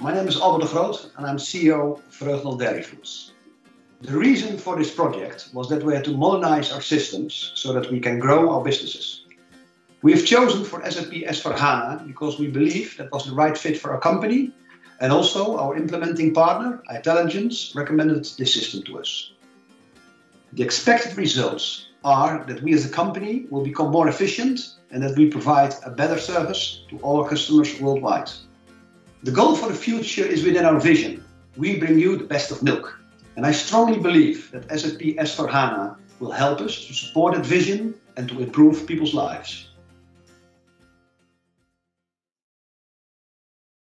my name is Albert de Groot and I'm CEO of Vreugdenhil Dairy Foods. The reason for this project was that we had to modernize our systems so that we can grow our businesses. We have chosen for SAP S4HANA because we believe that was the right fit for our company and also our implementing partner, Itelligence, recommended this system to us. The expected results are that we as a company will become more efficient and that we provide a better service to all our customers worldwide. The goal for the future is within our vision. We bring you the best of milk. And I strongly believe that SAP S4HANA will help us to support that vision and to improve people's lives.